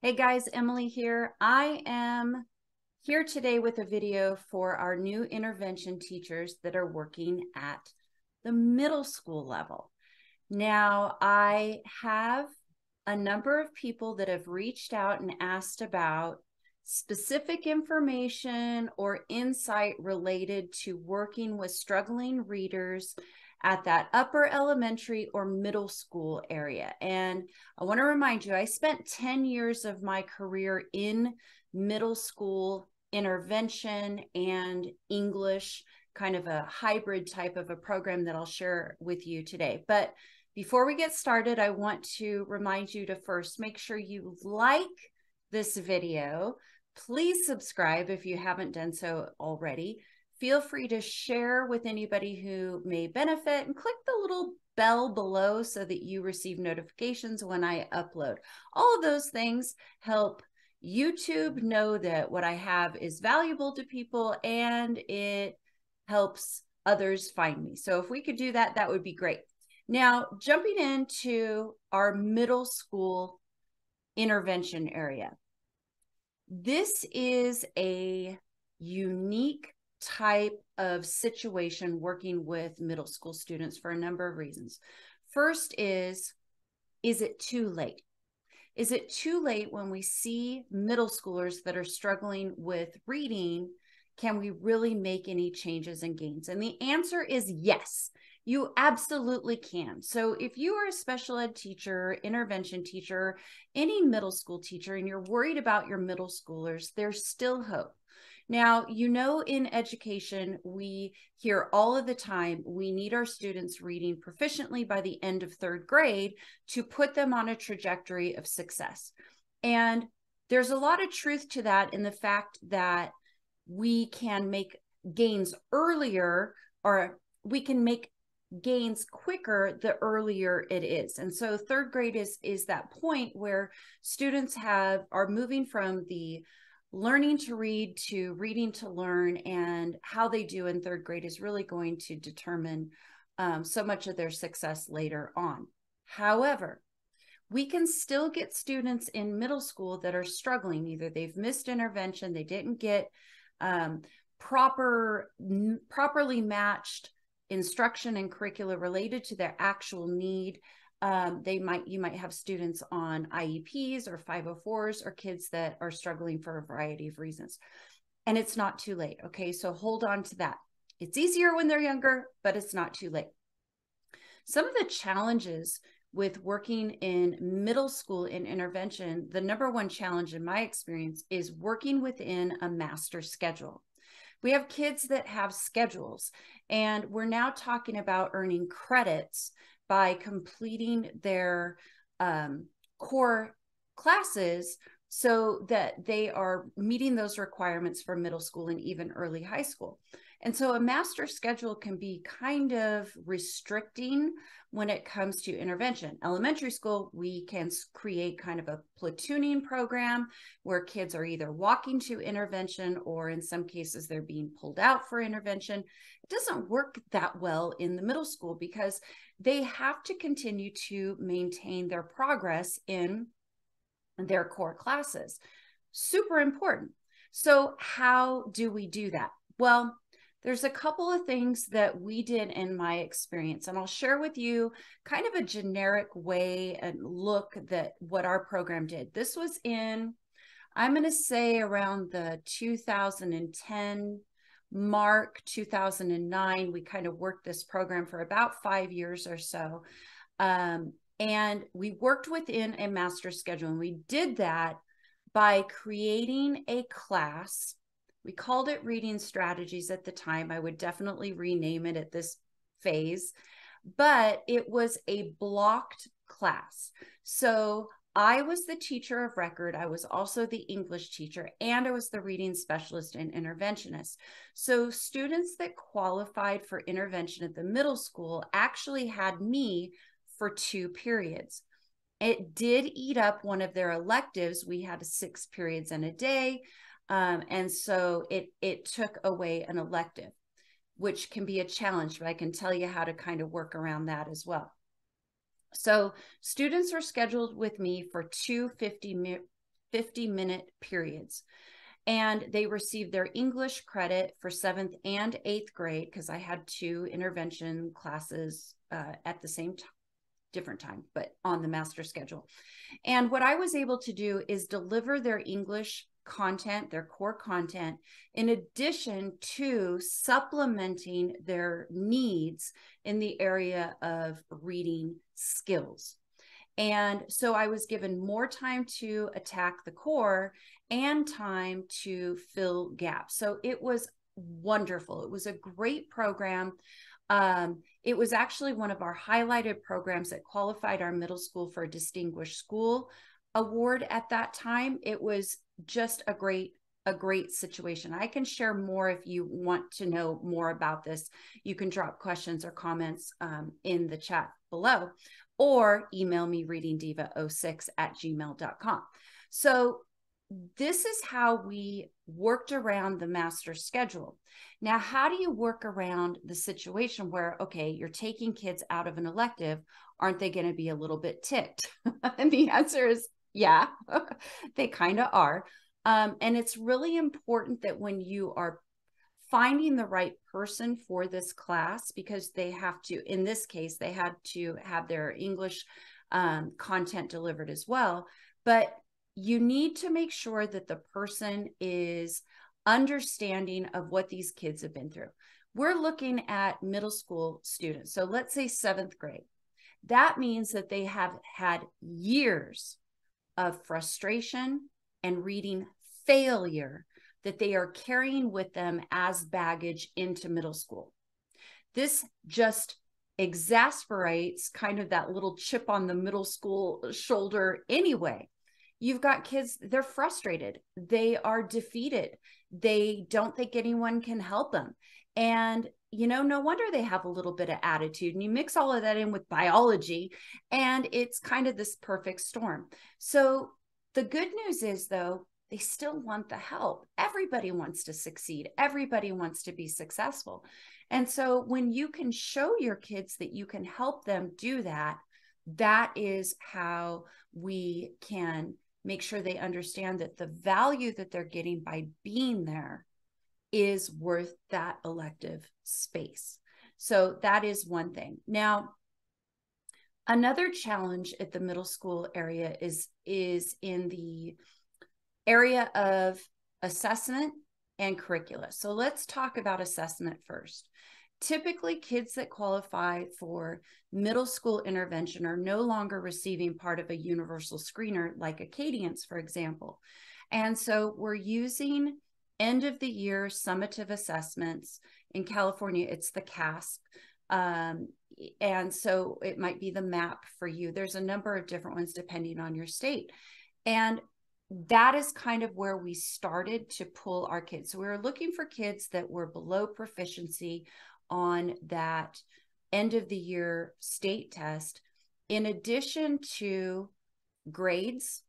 Hey guys, Emily here. I am here today with a video for our new intervention teachers that are working at the middle school level. Now, I have a number of people that have reached out and asked about specific information or insight related to working with struggling readers at that upper elementary or middle school area. And I want to remind you, I spent 10 years of my career in middle school intervention and English, kind of a hybrid type of a program that I'll share with you today. But before we get started, I want to remind you to first make sure you like this video. Please subscribe if you haven't done so already feel free to share with anybody who may benefit and click the little bell below so that you receive notifications when I upload. All of those things help YouTube know that what I have is valuable to people and it helps others find me. So if we could do that, that would be great. Now, jumping into our middle school intervention area. This is a unique type of situation working with middle school students for a number of reasons. First is, is it too late? Is it too late when we see middle schoolers that are struggling with reading? Can we really make any changes and gains? And the answer is yes. You absolutely can. So, if you are a special ed teacher, intervention teacher, any middle school teacher, and you're worried about your middle schoolers, there's still hope. Now, you know, in education, we hear all of the time we need our students reading proficiently by the end of third grade to put them on a trajectory of success. And there's a lot of truth to that in the fact that we can make gains earlier or we can make gains quicker the earlier it is and so third grade is is that point where students have are moving from the learning to read to reading to learn and how they do in third grade is really going to determine um, so much of their success later on. However, we can still get students in middle school that are struggling. Either they've missed intervention, they didn't get um, proper, n- properly matched instruction and curricula related to their actual need um, they might you might have students on IEPs or 504s or kids that are struggling for a variety of reasons. And it's not too late. Okay. So hold on to that. It's easier when they're younger, but it's not too late. Some of the challenges with working in middle school in intervention, the number one challenge in my experience is working within a master schedule. We have kids that have schedules, and we're now talking about earning credits by completing their um, core classes so that they are meeting those requirements for middle school and even early high school. And so a master schedule can be kind of restricting when it comes to intervention. Elementary school, we can create kind of a platooning program where kids are either walking to intervention or in some cases they're being pulled out for intervention. It doesn't work that well in the middle school because they have to continue to maintain their progress in their core classes. Super important. So, how do we do that? Well, there's a couple of things that we did in my experience, and I'll share with you kind of a generic way and look that what our program did. This was in, I'm going to say around the 2010 mark 2009 we kind of worked this program for about five years or so. Um, and we worked within a master schedule and we did that by creating a class. We called it reading strategies at the time. I would definitely rename it at this phase but it was a blocked class. So I was the teacher of record. I was also the English teacher, and I was the reading specialist and interventionist. So, students that qualified for intervention at the middle school actually had me for two periods. It did eat up one of their electives. We had six periods in a day. Um, and so it it took away an elective, which can be a challenge, but I can tell you how to kind of work around that as well. So students are scheduled with me for two 50, 50 minute periods. And they received their English credit for seventh and eighth grade because I had two intervention classes uh, at the same time different time, but on the master schedule. And what I was able to do is deliver their English content, their core content, in addition to supplementing their needs in the area of reading skills. And so I was given more time to attack the core and time to fill gaps. So it was wonderful. It was a great program. Um, it was actually one of our highlighted programs that qualified our middle school for a distinguished school award at that time. It was just a great a great situation. I can share more if you want to know more about this. You can drop questions or comments um, in the chat below or email me readingdiva06 at gmail.com. So this is how we worked around the master schedule. Now, how do you work around the situation where, okay, you're taking kids out of an elective? Aren't they going to be a little bit ticked? and the answer is yeah, they kind of are. Um, and it's really important that when you are finding the right person for this class, because they have to, in this case, they had to have their English um, content delivered as well. But you need to make sure that the person is understanding of what these kids have been through. We're looking at middle school students. So let's say seventh grade. That means that they have had years of frustration and reading failure that they are carrying with them as baggage into middle school. This just exasperates kind of that little chip on the middle school shoulder anyway. You've got kids they're frustrated. They are defeated. They don't think anyone can help them. And you know no wonder they have a little bit of attitude and you mix all of that in with biology and it's kind of this perfect storm. So the good news is though they still want the help. Everybody wants to succeed. Everybody wants to be successful. And so when you can show your kids that you can help them do that that is how we can make sure they understand that the value that they're getting by being there is worth that elective space. So that is one thing. Now, another challenge at the middle school area is is in the area of assessment and curricula. So let's talk about assessment first. Typically, kids that qualify for middle school intervention are no longer receiving part of a universal screener like Acadience, for example. And so we're using end of the year summative assessments. In California, it's the CAASPP. Um, and so it might be the MAP for you. There's a number of different ones depending on your state. And that is kind of where we started to pull our kids. So we were looking for kids that were below proficiency on that end of the year state test. In addition to grades,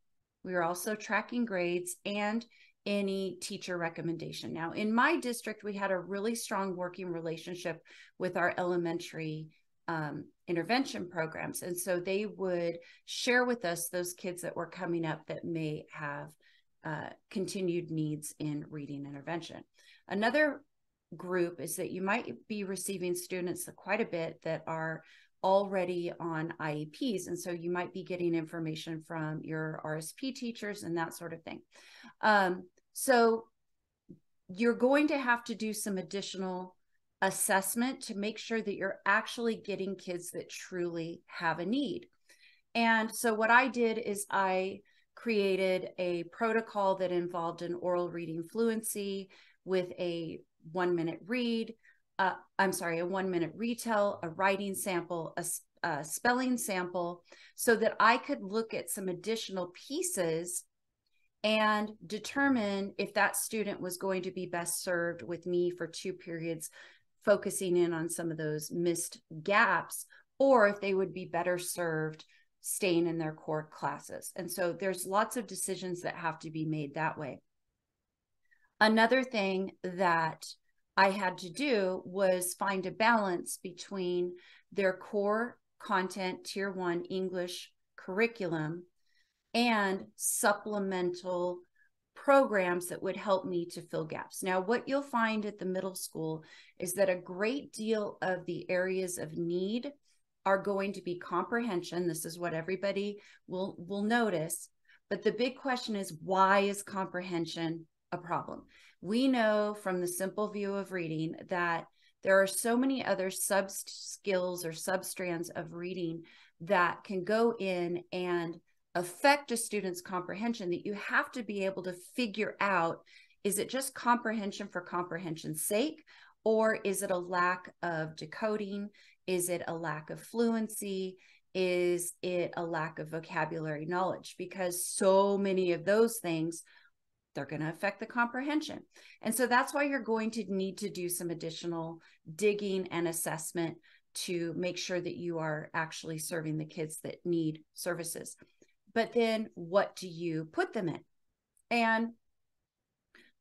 we were also tracking grades and any teacher recommendation. Now, in my district, we had a really strong working relationship with our elementary um, intervention programs. And so they would share with us those kids that were coming up that may have uh, continued needs in reading intervention. Another group is that you might be receiving students quite a bit that are already on IEPs. And so you might be getting information from your RSP teachers and that sort of thing. Um, so you're going to have to do some additional assessment to make sure that you're actually getting kids that truly have a need. And so what I did is I created a protocol that involved an oral reading fluency with a one minute read, uh, I'm sorry, a one minute retell, a writing sample, a, a spelling sample, so that I could look at some additional pieces and determine if that student was going to be best served with me for two periods, focusing in on some of those missed gaps, or if they would be better served staying in their core classes. And so there's lots of decisions that have to be made that way. Another thing that I had to do was find a balance between their core content, tier one English curriculum, and supplemental programs that would help me to fill gaps. Now, what you'll find at the middle school is that a great deal of the areas of need are going to be comprehension. This is what everybody will will notice. But the big question is why is comprehension a problem? We know from the simple view of reading that there are so many other sub skills or substrands of reading that can go in and affect a student's comprehension that you have to be able to figure out is it just comprehension for comprehension's sake or is it a lack of decoding? Is it a lack of fluency? Is it a lack of vocabulary knowledge? Because so many of those things they're going to affect the comprehension and so that's why you're going to need to do some additional digging and assessment to make sure that you are actually serving the kids that need services but then what do you put them in? And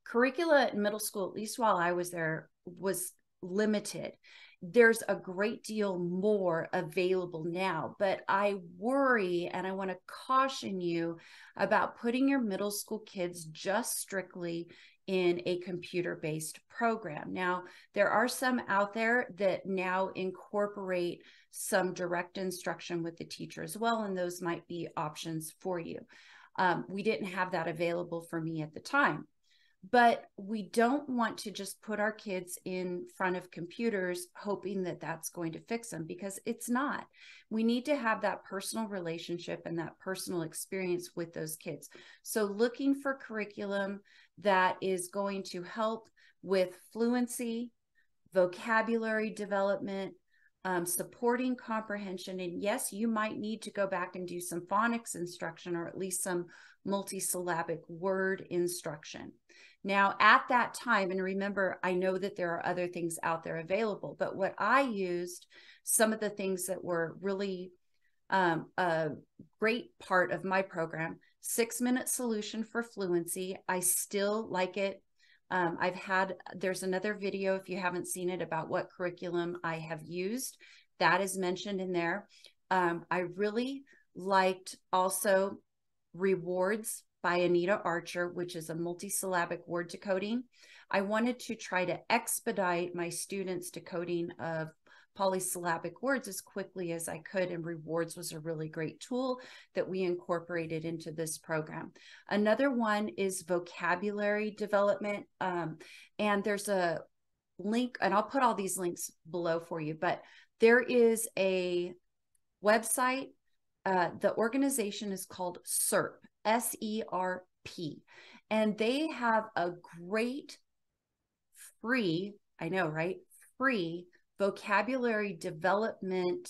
curricula in middle school, at least while I was there, was limited. There's a great deal more available now, but I worry and I want to caution you about putting your middle school kids just strictly in a computer based program. Now, there are some out there that now incorporate some direct instruction with the teacher as well, and those might be options for you. Um, we didn't have that available for me at the time. But we don't want to just put our kids in front of computers hoping that that's going to fix them because it's not. We need to have that personal relationship and that personal experience with those kids. So, looking for curriculum that is going to help with fluency, vocabulary development, um, supporting comprehension. And yes, you might need to go back and do some phonics instruction or at least some multisyllabic word instruction. Now, at that time, and remember, I know that there are other things out there available, but what I used, some of the things that were really um, a great part of my program, six minute solution for fluency. I still like it um, I've had, there's another video, if you haven't seen it, about what curriculum I have used. That is mentioned in there. Um, I really liked also Rewards by Anita Archer, which is a multisyllabic word decoding. I wanted to try to expedite my students' decoding of polysyllabic words as quickly as I could. And rewards was a really great tool that we incorporated into this program. Another one is vocabulary development. Um, and there's a link, and I'll put all these links below for you, but there is a website. Uh, the organization is called SERP, S E R P, and they have a great free, I know, right? Free vocabulary development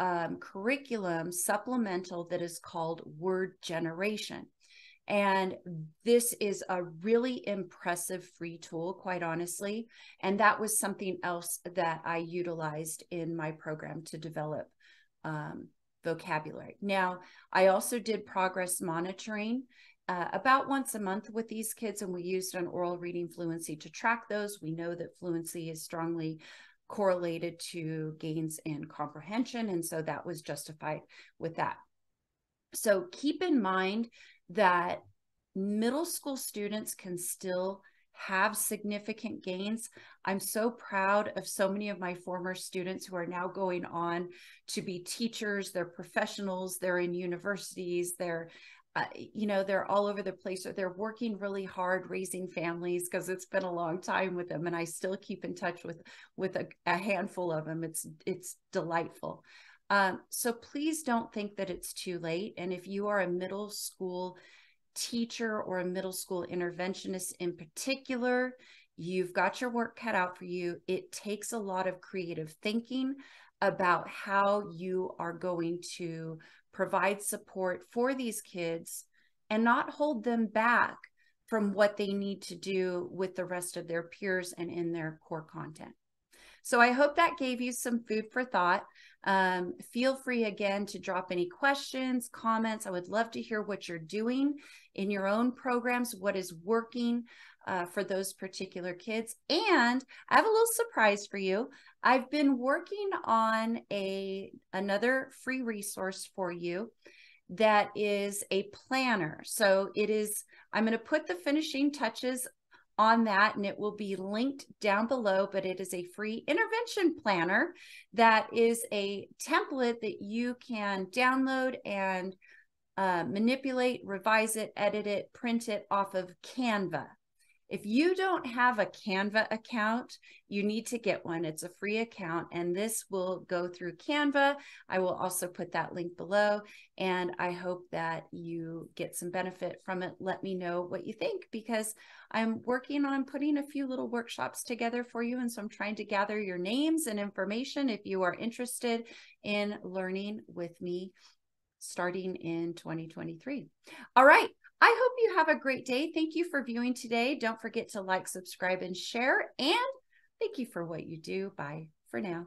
um, curriculum supplemental that is called Word Generation. And this is a really impressive free tool, quite honestly. And that was something else that I utilized in my program to develop um, vocabulary. Now, I also did progress monitoring uh, about once a month with these kids, and we used an oral reading fluency to track those. We know that fluency is strongly correlated to gains in comprehension. And so that was justified with that. So keep in mind that middle school students can still have significant gains. I'm so proud of so many of my former students who are now going on to be teachers, they're professionals, they're in universities, they're uh, you know they're all over the place. Or they're working really hard raising families because it's been a long time with them and i still keep in touch with with a, a handful of them it's it's delightful. Um, so please don't think that it's too late. And if you are a middle school teacher or a middle school interventionist in particular you've got your work cut out for you it takes a lot of creative thinking about how you are going to provide support for these kids and not hold them back from what they need to do with the rest of their peers and in their core content. So I hope that gave you some food for thought. Um, feel free again to drop any questions, comments. I would love to hear what you're doing in your own programs, what is working uh, for those particular kids. And I have a little surprise for you. I've been working on a another free resource for you. that is a planner. So it is, I'm going to put the finishing touches on that and it will be linked down below but it is a free intervention planner that is a template that you can download and uh, manipulate revise it edit it print it off of canva if you don't have a Canva account, you need to get one. It's a free account, and this will go through Canva. I will also put that link below, and I hope that you get some benefit from it. Let me know what you think because I'm working on putting a few little workshops together for you. And so I'm trying to gather your names and information if you are interested in learning with me starting in 2023. All right. I hope you have a great day. Thank you for viewing today. Don't forget to like, subscribe, and share. And thank you for what you do. Bye for now.